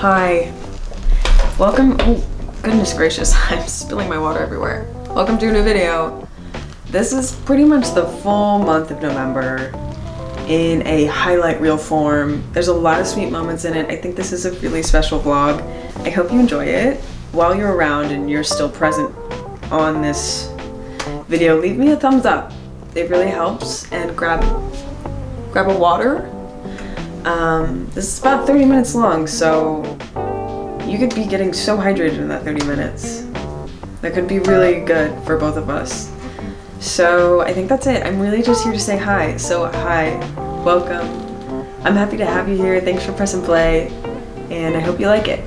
Hi. Welcome. Oh, goodness gracious, I'm spilling my water everywhere. Welcome to a new video. This is pretty much the full month of November in a highlight reel form. There's a lot of sweet moments in it. I think this is a really special vlog. I hope you enjoy it. While you're around and you're still present on this video, leave me a thumbs up. It really helps and grab grab a water. Um, this is about 30 minutes long, so you could be getting so hydrated in that 30 minutes. That could be really good for both of us. So I think that's it. I'm really just here to say hi. So hi, welcome. I'm happy to have you here. Thanks for pressing play, and I hope you like it.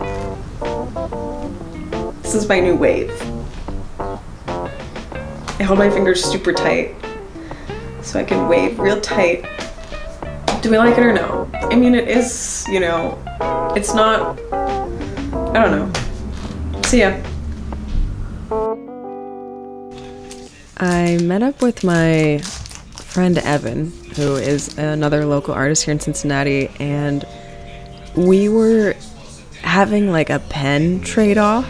This is my new wave. I hold my fingers super tight so I can wave real tight. Do we like it or no? I mean, it is, you know, it's not, I don't know. See ya. I met up with my friend Evan, who is another local artist here in Cincinnati, and we were having like a pen trade off.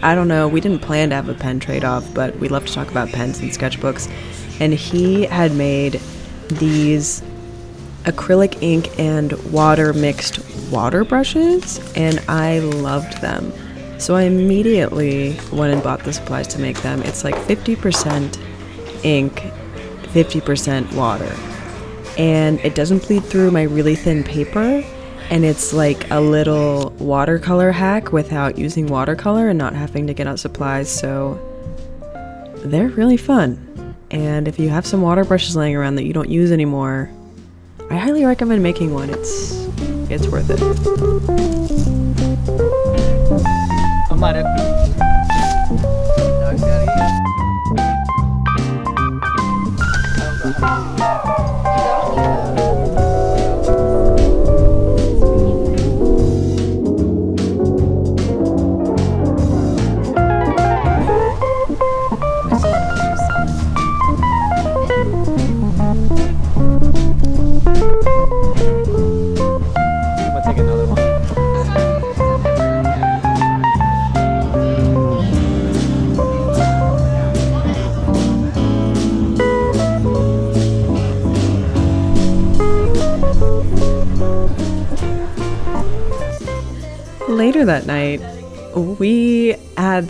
I don't know, we didn't plan to have a pen trade off, but we love to talk about pens and sketchbooks. And he had made these acrylic ink and water mixed water brushes, and I loved them. So I immediately went and bought the supplies to make them. It's like 50% ink, 50% water. And it doesn't bleed through my really thin paper. And it's like a little watercolor hack without using watercolor and not having to get out supplies. So they're really fun. And if you have some water brushes laying around that you don't use anymore, I highly recommend making one. It's it's worth it. Hamaरे I'm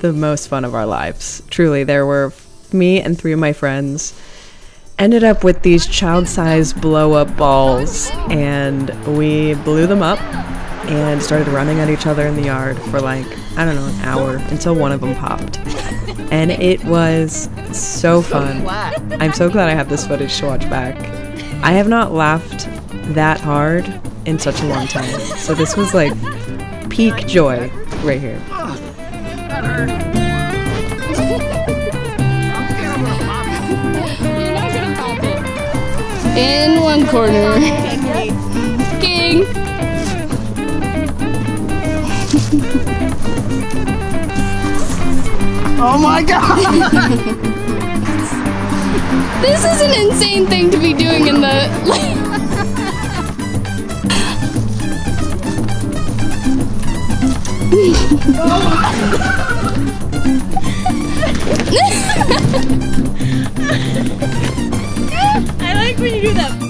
the most fun of our lives. Truly, there were me and three of my friends ended up with these child-sized blow-up balls and we blew them up and started running at each other in the yard for like I don't know an hour until one of them popped. And it was so fun. I'm so glad I have this footage to watch back. I have not laughed that hard in such a long time. So this was like peak joy right here. In one corner. King. Oh my god! This is an insane thing to be doing in the like. Oh I like when you do that.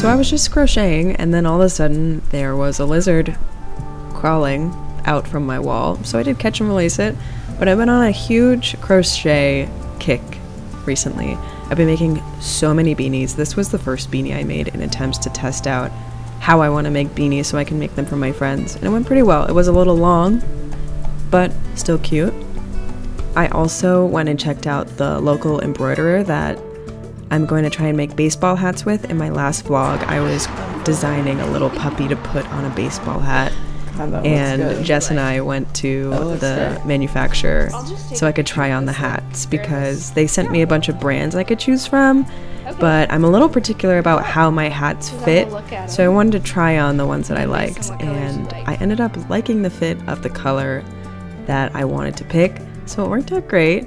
So I was just crocheting, and then all of a sudden there was a lizard crawling out from my wall. So I did catch and release it, but I've been on a huge crochet kick recently. I've been making so many beanies. This was the first beanie I made in attempts to test out how I want to make beanies so I can make them for my friends. And it went pretty well. It was a little long, but still cute. I also went and checked out the local embroiderer that I'm going to try and make baseball hats with. In my last vlog, I was designing a little puppy to put on a baseball hat. God, and. Jess and I went to the great. manufacturer so I could try on the hats because they sent me a bunch of brands I could choose from, but I'm a little particular about how my hats fit. So I wanted to try on the ones that I liked, and I ended up liking the fit of the color that I wanted to pick. So it worked out great,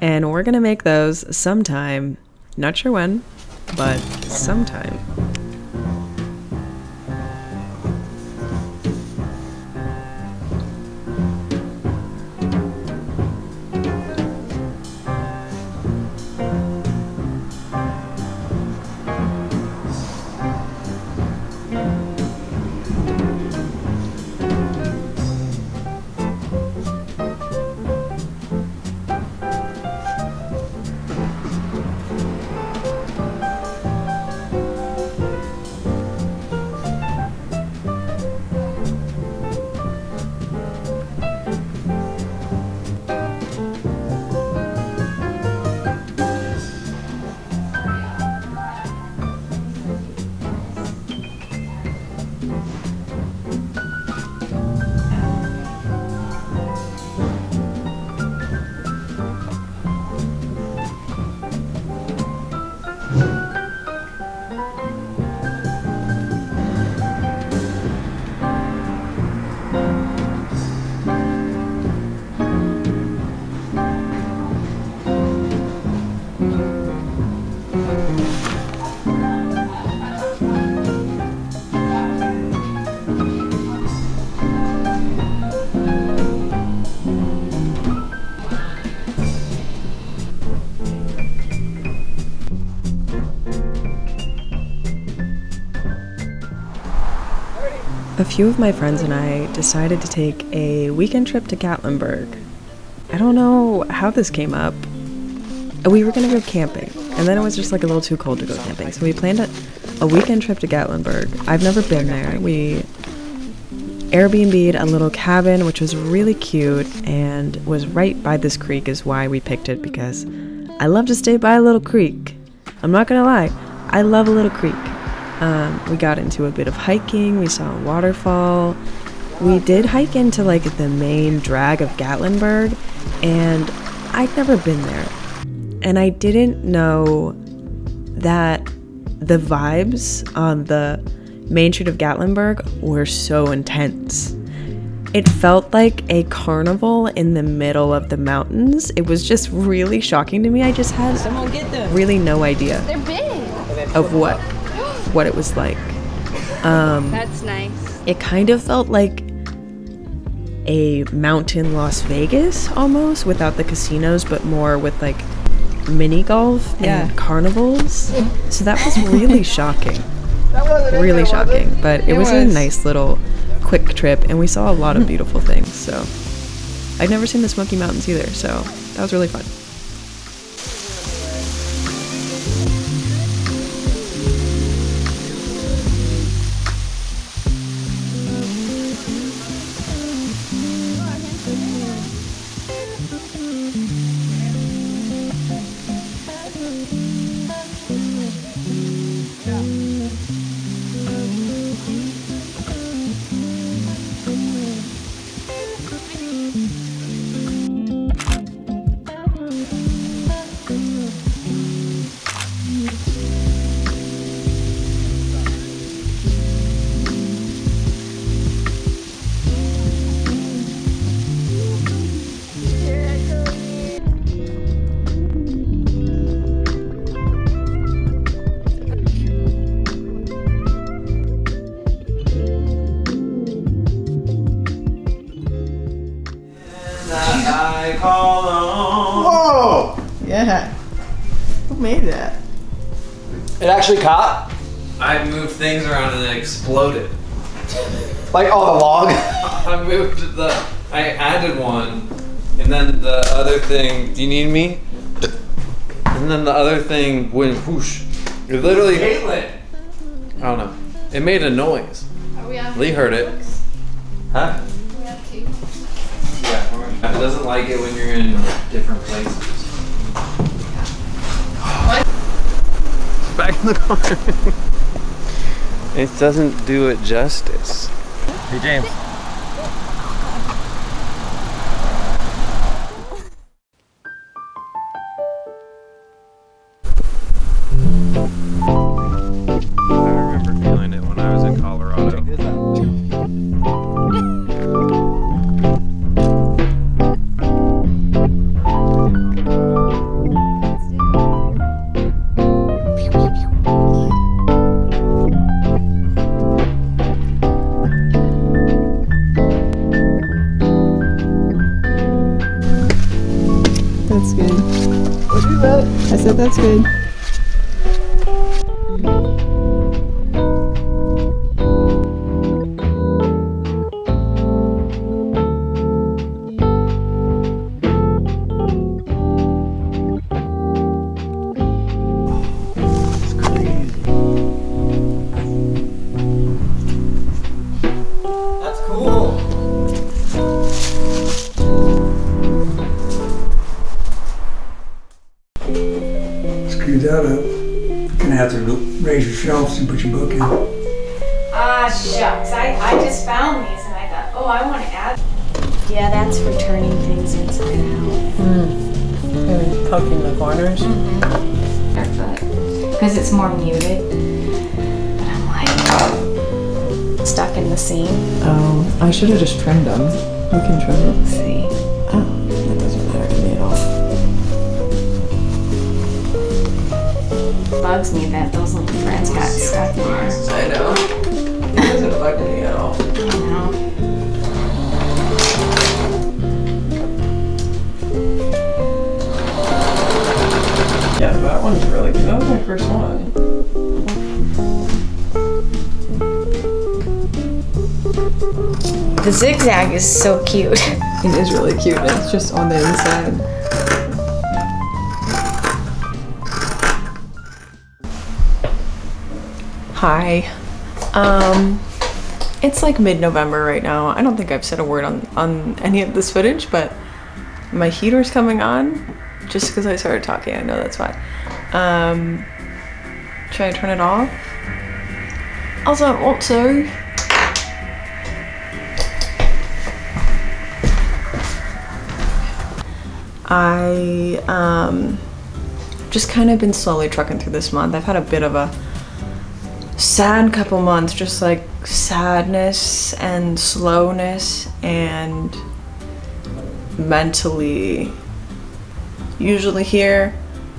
and we're gonna make those sometime. Not sure when, but sometime. Few of my friends and I decided to take a weekend trip to Gatlinburg. I don't know how this came up. We were gonna go camping, and then it was just like a little too cold to go camping, so we planned a, a weekend trip to Gatlinburg. I've never been there. We Airbnb'd a little cabin, which was really cute and was right by this creek, is why we picked it because I love to stay by a little creek. I'm not gonna lie, I love a little creek. Um, we got into a bit of hiking, we saw a waterfall. We did hike into like the main drag of Gatlinburg, and I'd never been there. And I didn't know that the vibes on the main street of Gatlinburg were so intense. It felt like a carnival in the middle of the mountains. It was just really shocking to me. I just had really no idea They're big. of what what it was like. Um, That's nice. It kind of felt like a mountain Las Vegas almost without the casinos, but more with like mini golf and Yeah. carnivals. So that was really shocking. Really shocking. But it, It was, a nice little quick trip and we saw a lot of beautiful things. So I'd never seen the Smoky Mountains either, so that was really fun. Actually caught? I moved things around and it exploded. Like, oh, the log? I moved the. I added one, and then the other thing. Do you need me? And then the other thing went whoosh. It literally. I don't know. It made a noise. Are we Leigh heard it. Huh? we on? Yeah. It doesn't like it when you're in different places. Back in the car. it doesn't do it justice. Hey, James. Your and put your book in. Ah, shucks. I, I just found these and I thought, oh, I want to add. Yeah, that's for turning things inside out. And poking the corners. Because it's more muted. But I'm like stuck in the seam. Oh, I should have just trimmed them. You can trim them. See? Bugs me that those little threads got stuck in there. I know. It doesn't bug me at all. You know? Yeah, that one's really good. That was my first one. The zigzag is so cute. It is really cute. It's just on the inside. Hi. Um, it's like mid-November right now. I don't think I've said a word on on any of this footage, but my heater's coming on just because I started talking. I know that's why. Um, should I turn it off? Also, I want to. I um, just kind of been slowly trucking through this month. I've had a bit of a sad couple months, just like sadness and slowness and mentally. Usually here,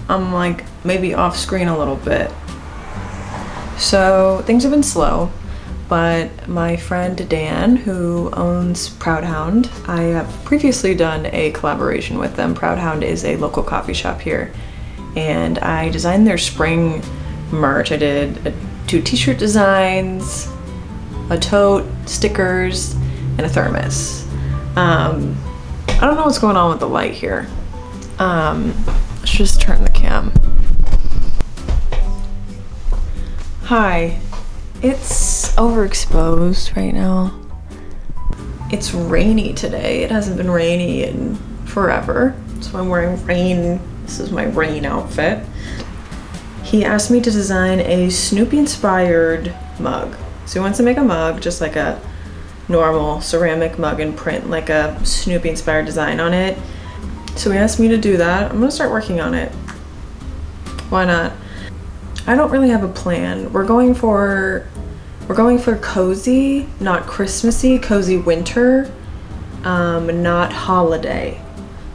I'm like maybe off screen a little bit. So things have been slow, but my friend Dan, who owns Proud Hound, I have previously done a collaboration with them. Proud Hound is a local coffee shop here, and I designed their spring merch. I did a, two t-shirt designs, a tote, stickers, and a thermos. Um, I don't know what's going on with the light here. Um, let's just turn the cam. Hi. It's overexposed right now. It's rainy today. It hasn't been rainy in forever. So I'm wearing rain. This is my rain outfit. He asked me to design a Snoopy inspired mug. So he wants to make a mug, just like a normal ceramic mug and print like a Snoopy inspired design on it. So he asked me to do that. I'm gonna start working on it. Why not? I don't really have a plan. We're going for we're going for cozy, not Christmassy, cozy winter, um, not holiday.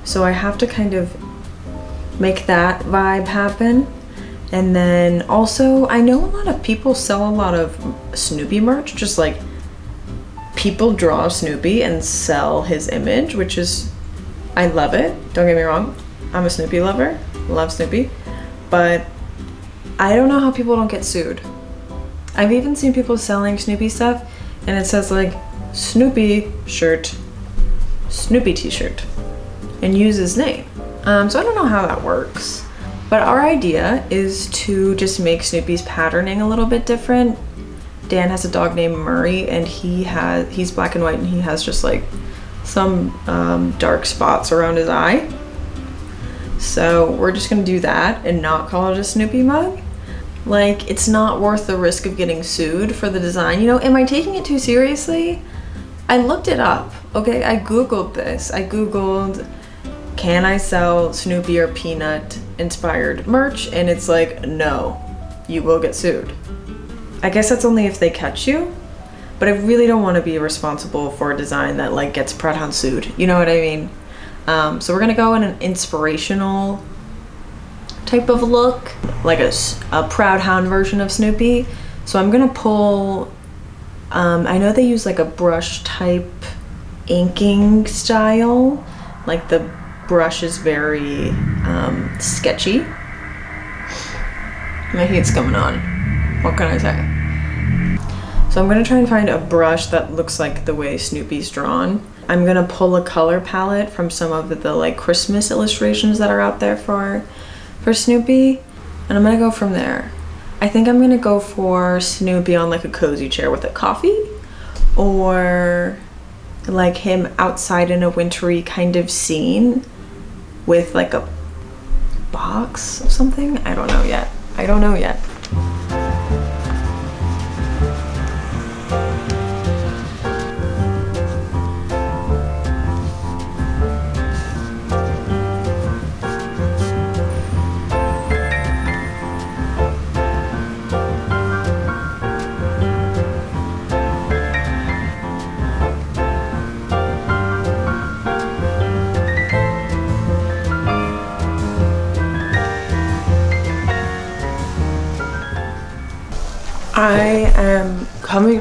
So I have to kind of make that vibe happen. And then also, I know a lot of people sell a lot of Snoopy merch, just like people draw Snoopy and sell his image, which is, I love it. Don't get me wrong, I'm a Snoopy lover, love Snoopy, but I don't know how people don't get sued. I've even seen people selling Snoopy stuff and it says like Snoopy shirt, Snoopy t shirt, and use his name. Um, so I don't know how that works. But our idea is to just make Snoopy's patterning a little bit different. Dan has a dog named Murray and he has he's black and white and he has just like some um, dark spots around his eye. So we're just gonna do that and not call it a Snoopy mug. Like, it's not worth the risk of getting sued for the design. You know, am I taking it too seriously? I looked it up, okay? I Googled this. I Googled, can I sell Snoopy or Peanut inspired merch? And it's like, no, you will get sued. I guess that's only if they catch you, but I really don't want to be responsible for a design that like gets Proud Hound sued. You know what I mean? Um, so we're gonna go in an inspirational type of look, like a Proud Hound version of Snoopy. So I'm gonna pull, um, I know they use like a brush type inking style, like the brush is very um, sketchy. My heat's coming on. What can I say? So I'm gonna try and find a brush that looks like the way Snoopy's drawn. I'm gonna pull a color palette from some of the, the like Christmas illustrations that are out there for for Snoopy, and I'm gonna go from there. I think I'm gonna go for Snoopy on like a cozy chair with a coffee, or like him outside in a wintry kind of scene with like a box of something. I don't know yet. I don't know yet.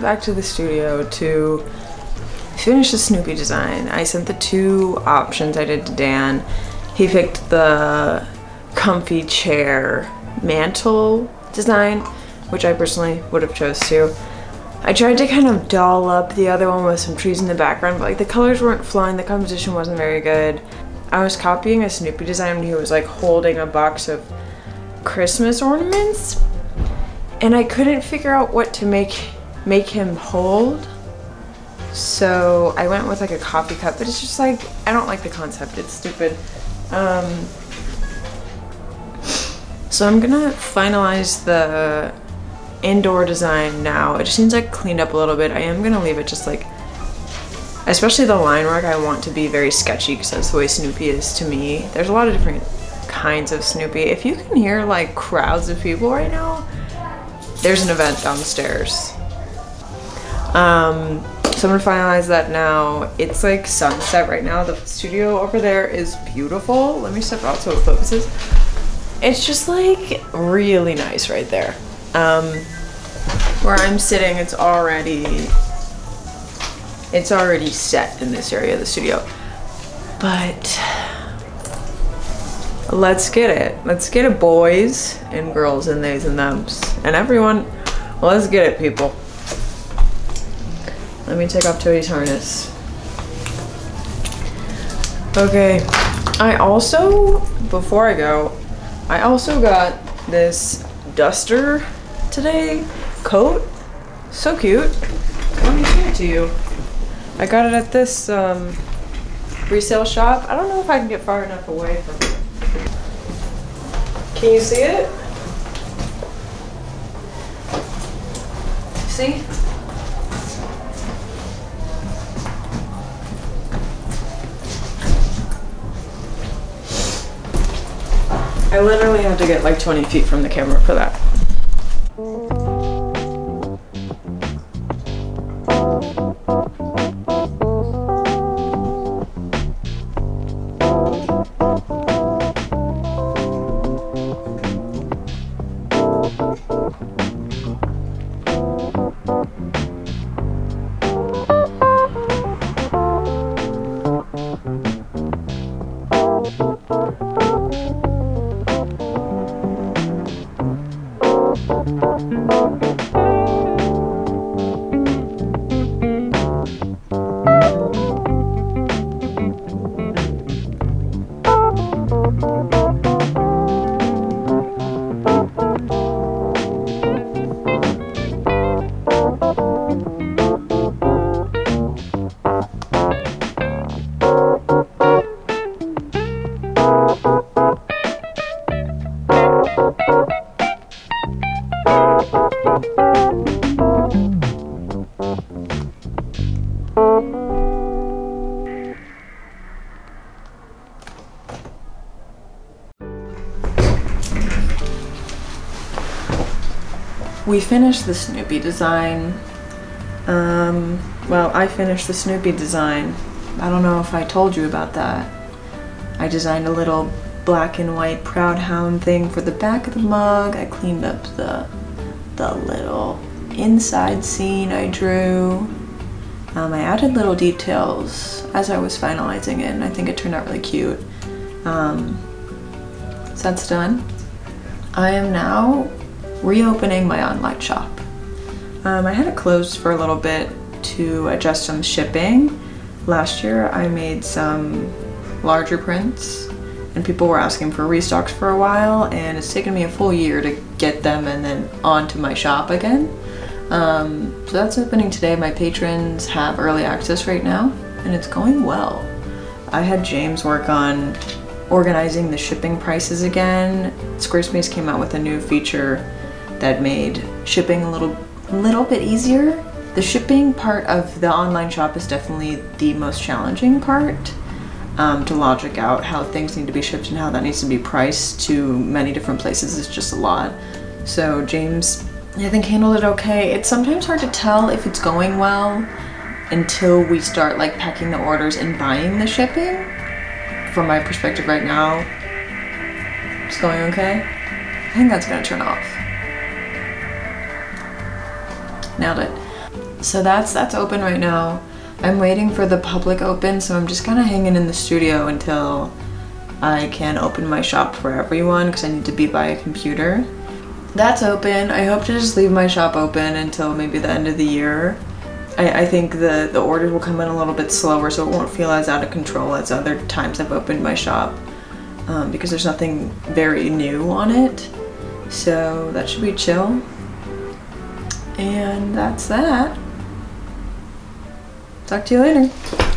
Back to the studio to finish the Snoopy design. I sent the two options I did to Dan. He picked the comfy chair mantle design, which I personally would have chose to. I tried to kind of doll up the other one with some trees in the background, but like the colors weren't flying, the composition wasn't very good. I was copying a Snoopy design when he was like holding a box of Christmas ornaments, and I couldn't figure out what to make make him hold. So I went with like a coffee cup, but it's just like I don't like the concept. It's stupid. Um, so I'm gonna finalize the indoor design now. It just seems like cleaned up a little bit. I am gonna leave it just like, especially the line work. I want to be very sketchy because that's the way Snoopy is to me. There's a lot of different kinds of Snoopy. If you can hear like crowds of people right now, there's an event downstairs. Um, so I'm gonna finalize that now. It's like sunset right now. The studio over there is beautiful. Let me step out so it focuses. It's just like really nice right there. Um, where I'm sitting, it's already it's already set in this area of the studio. But let's get it. Let's get it, boys and girls and theys and thems and everyone. Let's get it, people. Let me take off Toadie's harness. Okay. I also, before I go, I also got this duster today coat. So cute. Let me show it to you. I got it at this um, resale shop. I don't know if I can get far enough away from it. Can you see it? See? I literally have to get like 20 feet from the camera for that. We finished the Snoopy design. Um, well, I finished the Snoopy design. I don't know if I told you about that. I designed a little black and white Proud Hound thing for the back of the mug. I cleaned up the, the little inside scene I drew. Um, I added little details as I was finalizing it, and I think it turned out really cute. Um, so that's done. I am now reopening my online shop. Um, I had it closed for a little bit to adjust some shipping. Last year I made some larger prints and people were asking for restocks for a while and it's taken me a full year to get them and then onto my shop again. Um, so that's opening today. My patrons have early access right now and it's going well. I had James work on organizing the shipping prices again. Squarespace came out with a new feature that made shipping a little little bit easier. The shipping part of the online shop is definitely the most challenging part. Um, to logic out how things need to be shipped and how that needs to be priced to many different places is just a lot. So James, I think handled it okay. It's sometimes hard to tell if it's going well until we start like packing the orders and buying the shipping. From my perspective right now, it's going okay. I think that's gonna turn off. Nailed it. So that's that's open right now. I'm waiting for the public open, so I'm just kind of hanging in the studio until I can open my shop for everyone because I need to be by a computer. That's open. I hope to just leave my shop open until maybe the end of the year. I, I think the, the orders will come in a little bit slower so it won't feel as out of control as other times I've opened my shop um, because there's nothing very new on it. So that should be chill. And that's that. Talk to you later.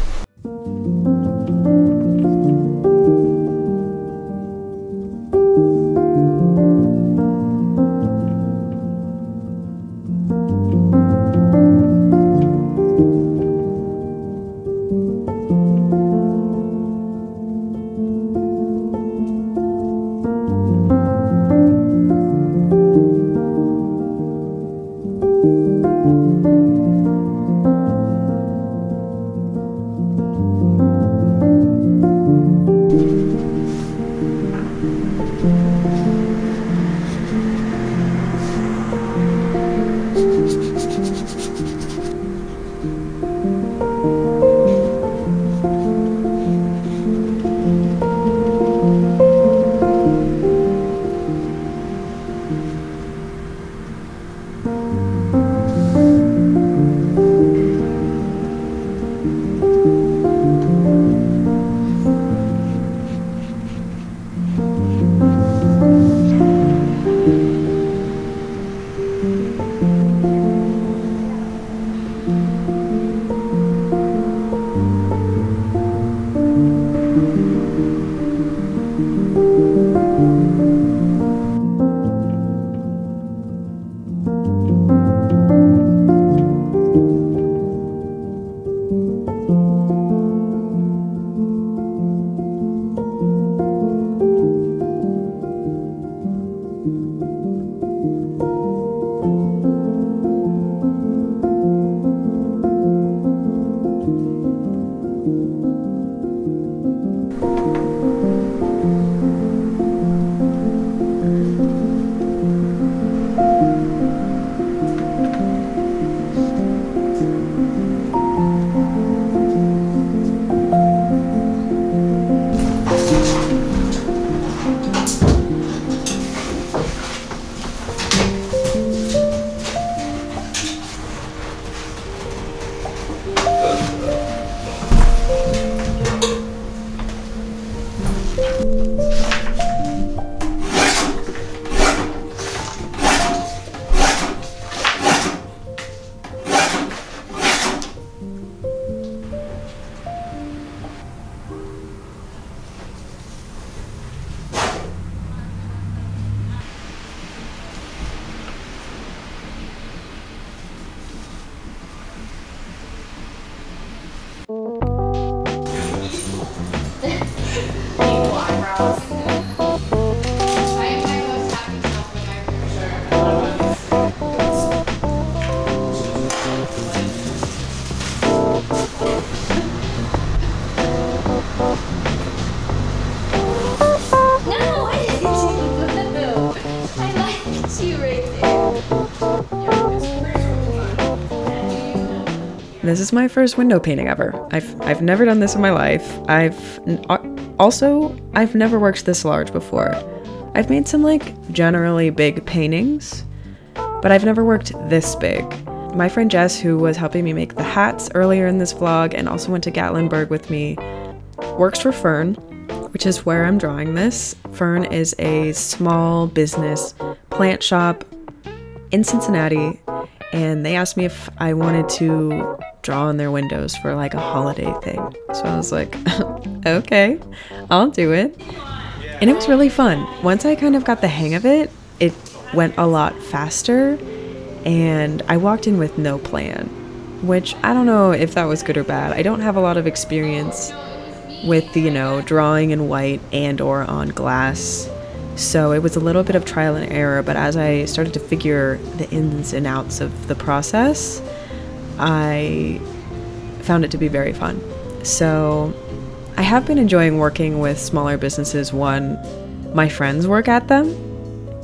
This is my first window painting ever. I've I've never done this in my life. I've also I've never worked this large before. I've made some like generally big paintings, but I've never worked this big. My friend Jess, who was helping me make the hats earlier in this vlog and also went to Gatlinburg with me, works for Fern, which is where I'm drawing this. Fern is a small business plant shop in Cincinnati, and they asked me if I wanted to draw on their windows for like a holiday thing. So I was like, okay, I'll do it. And it was really fun. Once I kind of got the hang of it, it went a lot faster, and I walked in with no plan, which I don't know if that was good or bad. I don't have a lot of experience with, you know, drawing in white and or on glass. So it was a little bit of trial and error, but as I started to figure the ins and outs of the process, I found it to be very fun. So I have been enjoying working with smaller businesses. One, my friends work at them,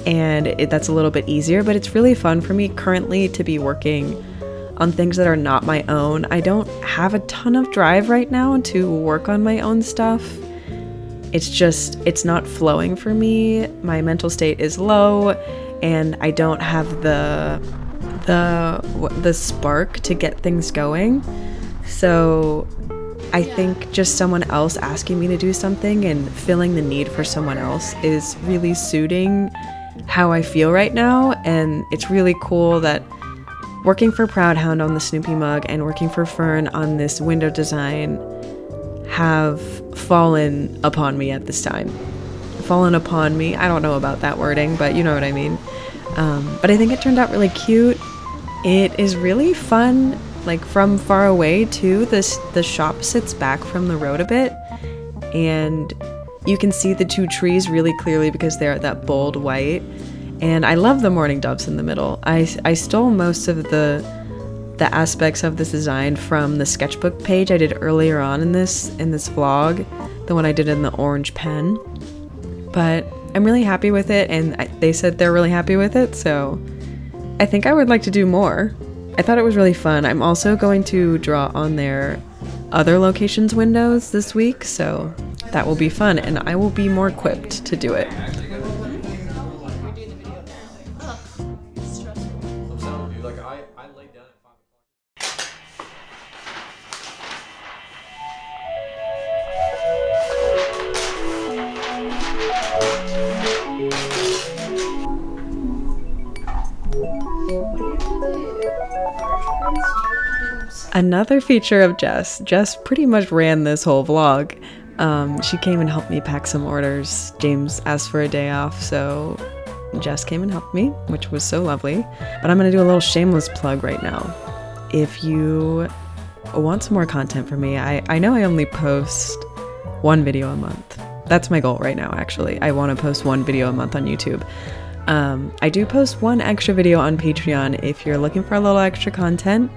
and it, that's a little bit easier, but it's really fun for me currently to be working on things that are not my own. I don't have a ton of drive right now to work on my own stuff. It's just, it's not flowing for me. My mental state is low, and I don't have the the the spark to get things going. So I think just someone else asking me to do something and filling the need for someone else is really suiting how I feel right now. And it's really cool that working for Proud Hound on the Snoopy mug and working for Fern on this window design have fallen upon me at this time. Fallen upon me. I don't know about that wording, but you know what I mean. Um, but I think it turned out really cute. It is really fun, like from far away too. This the shop sits back from the road a bit, and you can see the two trees really clearly because they're that bold white. And I love the mourning doves in the middle. I I stole most of the the aspects of this design from the sketchbook page I did earlier on in this in this vlog, the one I did in the orange pen. But I'm really happy with it, and I, they said they're really happy with it, so I think I would like to do more. I thought it was really fun. I'm also going to draw on their other locations windows this week, so that will be fun, and I will be more equipped to do it. Another feature of Jess, Jess pretty much ran this whole vlog. Um, she came and helped me pack some orders. James asked for a day off, so Jess came and helped me, which was so lovely. But I'm gonna do a little shameless plug right now. If you want some more content from me, I, I know I only post one video a month. That's my goal right now, actually. I want to post one video a month on YouTube. Um, I do post one extra video on Patreon if you're looking for a little extra content.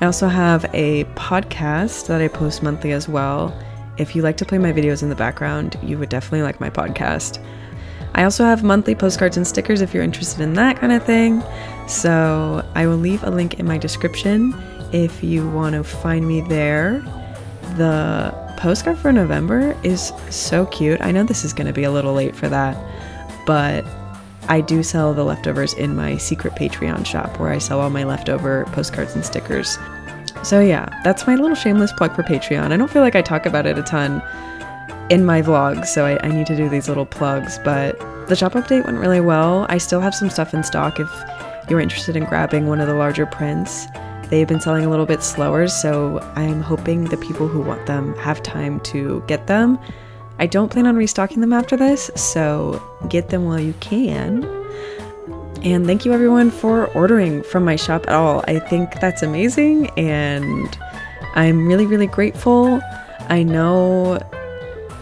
I also have a podcast that I post monthly as well. If you like to play my videos in the background, you would definitely like my podcast. I also have monthly postcards and stickers if you're interested in that kind of thing. So I will leave a link in my description if you want to find me there. The postcard for November is so cute. I know this is going to be a little late for that, but I do sell the leftovers in my secret Patreon shop where I sell all my leftover postcards and stickers. So, yeah, that's my little shameless plug for Patreon. I don't feel like I talk about it a ton in my vlogs, so I, I need to do these little plugs, but the shop update went really well. I still have some stuff in stock if you're interested in grabbing one of the larger prints. They've been selling a little bit slower, so I'm hoping the people who want them have time to get them. I don't plan on restocking them after this, so get them while you can. And thank you everyone for ordering from my shop at all. I think that's amazing and I'm really, really grateful. I know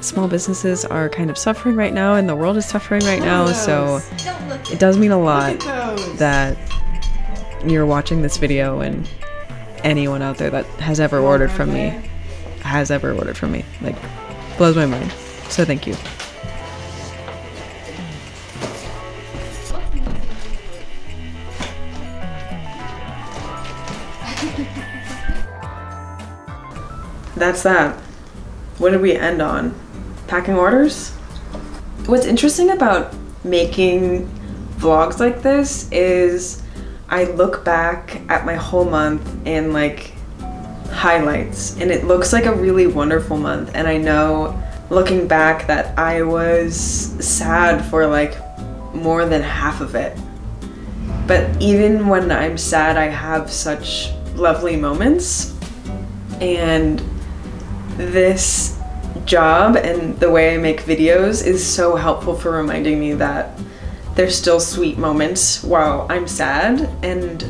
small businesses are kind of suffering right now and the world is suffering right now, so it does mean a lot that you're watching this video and anyone out there that has ever ordered from me has ever ordered from me. Like, blows my mind. So thank you. That's that. What did we end on? Packing orders? What's interesting about making vlogs like this is I look back at my whole month and like highlights, and it looks like a really wonderful month. And I know looking back that I was sad for like more than half of it. But even when I'm sad, I have such lovely moments. And this job and the way I make videos is so helpful for reminding me that there's still sweet moments while I'm sad and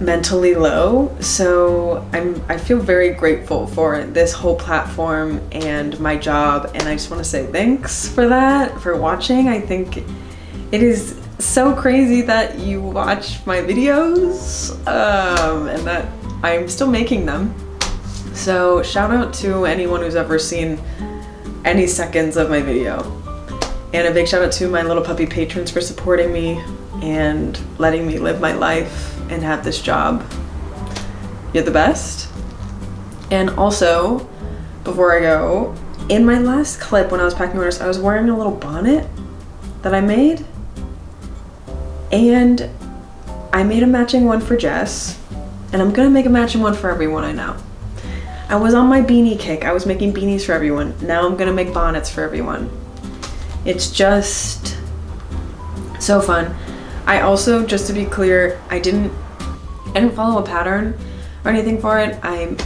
mentally low. So I'm I feel very grateful for this whole platform and my job and I just want to say thanks for that, for watching. I think it is so crazy that you watch my videos um, and that I'm still making them. So shout out to anyone who's ever seen any seconds of my video. And a big shout out to my little puppy patrons for supporting me and letting me live my life and have this job. You're the best. And also, before I go, in my last clip when I was packing orders, I was wearing a little bonnet that I made. And I made a matching one for Jess, and I'm gonna make a matching one for everyone I know. I was on my beanie kick. I was making beanies for everyone. Now I'm gonna make bonnets for everyone. It's just so fun. I also, just to be clear, I didn't I didn't follow a pattern or anything for it. I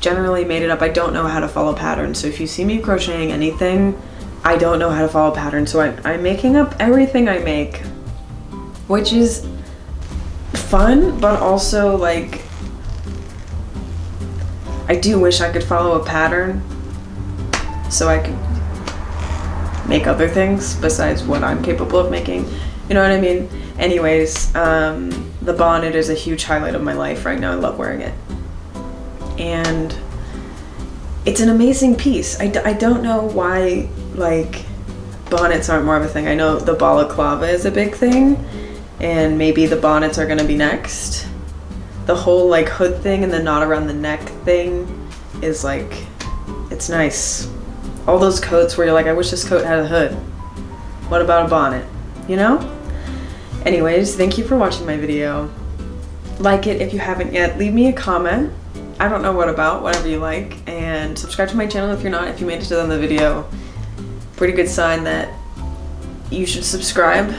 generally made it up. I don't know how to follow patterns. So if you see me crocheting anything, I don't know how to follow patterns. So I, I'm making up everything I make, which is fun, but also like I do wish I could follow a pattern so I could make other things besides what I'm capable of making. You know what I mean? Anyways, um, the bonnet is a huge highlight of my life right now. I love wearing it. And it's an amazing piece. I d- I don't know why, like, bonnets aren't more of a thing. I know the balaclava is a big thing, and maybe the bonnets are gonna be next the whole like hood thing and the knot around the neck thing is like it's nice all those coats where you're like i wish this coat had a hood what about a bonnet you know anyways thank you for watching my video like it if you haven't yet leave me a comment i don't know what about whatever you like and subscribe to my channel if you're not if you made it to the end of the video pretty good sign that you should subscribe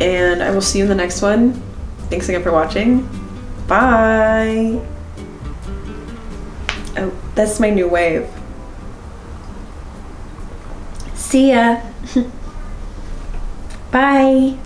and i will see you in the next one thanks again for watching Bye. Oh, that's my new wave. See ya. Bye.